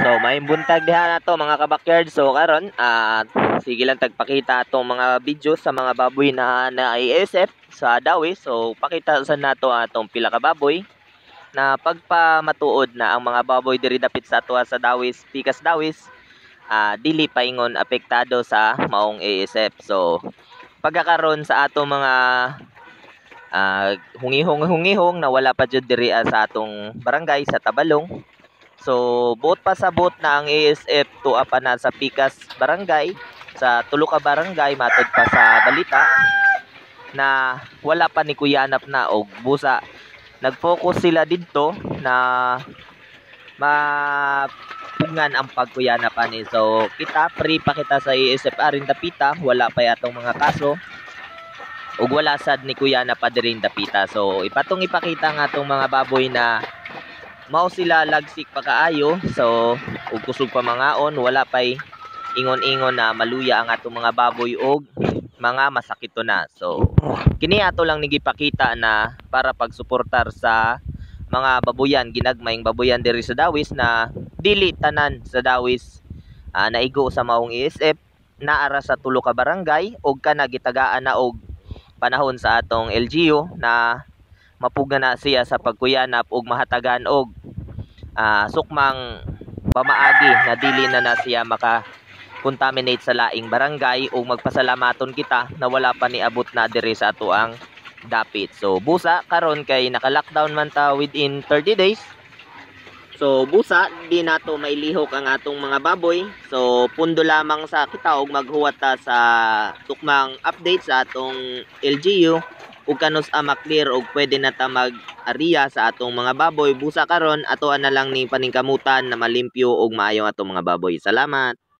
So may buntag diha na to mga kabakyard. So karon at sige lang tagpakita atong mga video sa mga baboy na na ISF sa Dawis. So pakita sa nato atong pila ka baboy na pagpamatuod na ang mga baboy diri dapit sa ato sa Dawis, Pikas Dawis. ah dili paingon apektado sa maong ASF. So pagkakaroon sa atong mga ah hungihong-hungihong na wala pa jud diri ah, sa atong barangay sa Tabalong. So, buot pa sa buot na ang ASF to pa na sa Pikas Barangay, sa tulo ka barangay, matod pa sa balita, na wala pa ni Kuyanap na og busa. Nag-focus sila dito na mapungan ang pagkuyanap ani. So, kita, free pa kita sa ASF arin dapita, wala pa yatong mga kaso. Ug wala sad ni Kuyanap pa diri dapita. So, ipatong ipakita nga tong mga baboy na mao sila lagsik pa kaayo so ug kusog pa mangaon wala pay ingon-ingon na maluya ang atong mga baboy og mga masakito na. So kini ato lang nigipakita na para pagsuportar sa mga baboyan ginagmayng baboyan diri sa Dawis na dili tanan sa Dawis ah, naigo sa maong ESF naara sa tulo ka barangay og kana gitagaan na og panahon sa atong LGU na mapuga na siya sa pagkuyanap og mahatagan og ah, sukmang pamaagi na dili na na siya maka contaminate sa laing barangay o magpasalamaton kita na wala pa ni abot na diri sa ato ang dapit. So busa karon kay naka-lockdown man ta within 30 days. So busa di nato mailihok ang atong mga baboy. So pundo lamang sa kita og maghuwat ta sa tukmang update sa atong LGU ug kanos a maklear og pwede na ta mag area sa atong mga baboy. Busa karon ato na lang ni paningkamutan na malimpyo og maayo atong mga baboy. Salamat